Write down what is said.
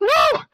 No!